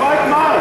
Vai, Mário!